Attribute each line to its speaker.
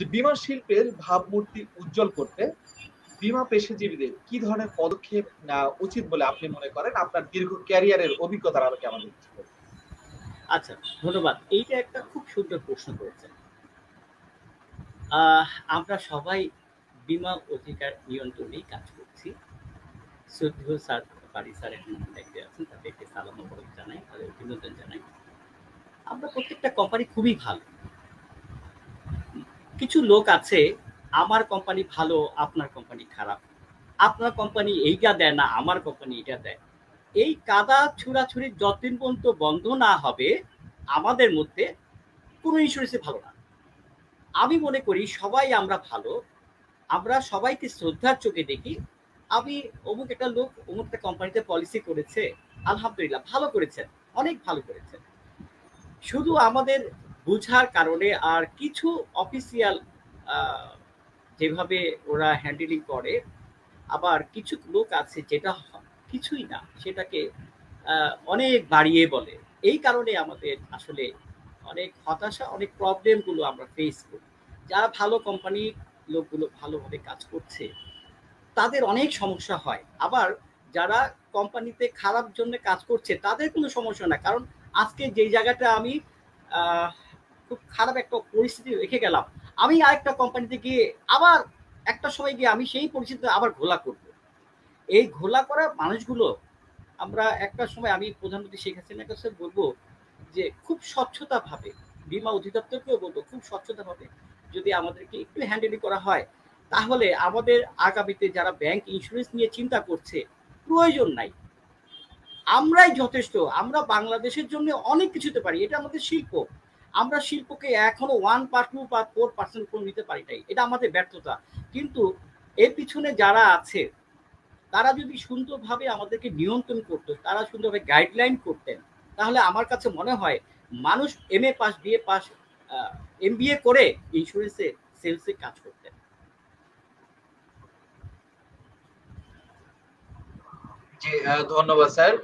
Speaker 1: যে বিমা শিল্পের ভাবমূর্তি উজ্জ্বল করতে বিমা পেশাজীবীদের কি ধরনের পদক্ষেপ নেওয়া উচিত বলে আপনি মনে করেন? আপনার দীর্ঘ ক্যারিয়ারের অভিজ্ঞতার আলোকে আমাদের
Speaker 2: আচ্ছা ধন্যবাদ। এইটা একটা খুব সুন্দর প্রশ্ন করেছেন। আমরা সবাই বিমা অধিকার নিয়ন্ত্রণেই কাজ করছি। শ্রদ্ধেয় স্যার বাড়ি আছেন, তাদেরকে সালাম জানাই, তাদের অভিনন্দন জানাই। আমরা প্রত্যেকটা কোম্পানি খুবই ভালো। কিছু লোক আছে, আমার কোম্পানি ভালো, আপনার কোম্পানি খারাপ। আপনার কোম্পানি এইটা দেয় না, আমার কোম্পানি এটা দেয়। এই কাদা ছুড়াছুড়ি যতদিন পর্যন্ত বন্ধ না হবে, আমাদের মধ্যে কোনো ইন্স্যুরেন্সে ভালো না। আমি মনে করি সবাই আমরা ভালো, আমরা সবাইকে শ্রদ্ধার চোখে দেখি। আমি অমুক একটা লোক, অমুক একটা কোম্পানিতে পলিসি করেছে, আলহামদুলিল্লাহ, ভালো করেছেন, অনেক ভালো করেছেন। শুধু আমাদের বুঝার কারণে আর কিছু অফিসিয়াল যেভাবে ওরা হ্যান্ডেলিং করে, আবার কিছু লোক আছে যেটা কিছুই না, সেটাকে অনেক বাড়িয়ে বলে। এই কারণে আমাদের আসলে অনেক হতাশা, অনেক প্রবলেমগুলো আমরা ফেস করি। যারা ভালো কোম্পানি লোকগুলো ভালোভাবে কাজ করছে, তাদের অনেক সমস্যা হয়। আবার যারা কোম্পানিতে খারাপ জন্য কাজ করছে, তাদের কোনো সমস্যা না। কারণ আজকে যেই জায়গাটা আমি খুব খারাপ একটা পরিস্থিতি রেখে গেলাম। আমি আরেকটা কোম্পানিতে গিয়ে আবার একটা সময় গিয়ে আমি সেই পরিস্থিতিতে আবার ঘোলা করব। এই ঘোলা করা মানুষগুলো, আমরা একটা সময় আমি প্রধানমন্ত্রী শেখ হাসিনার কাছে বলব যে, খুব স্বচ্ছতা ভাবে বিমা অধিদপ্তরকেও বলব, খুব স্বচ্ছতা ভাবে যদি আমাদেরকে একটু হ্যান্ডেলিং করা হয়, তাহলে আমাদের আগামীতে যারা ব্যাংক ইন্স্যুরেন্স নিয়ে চিন্তা করছে, প্রয়োজন নাই। আমরাই যথেষ্ট, আমরা বাংলাদেশের জন্য অনেক কিছুতে পারি, এটা আমাদের শিল্প। আমরা শিল্পকে এখনও ওয়ান পার টু বা ফোর পার্সেন্ট করে নিতে পারি নাই। এটা আমাদের ব্যর্থতা। কিন্তু এর পিছনে যারা আছে, তারা যদি সুন্দরভাবে আমাদেরকে নিয়ন্ত্রণ করতো, তারা সুন্দরভাবে গাইডলাইন করতেন, তাহলে আমার কাছে মনে হয় মানুষ M A pass BA pass M B A করে ইন্স্যুরেন্সে সেলসে কাজ করতেন।
Speaker 1: জি ধন্যবাদ স্যার।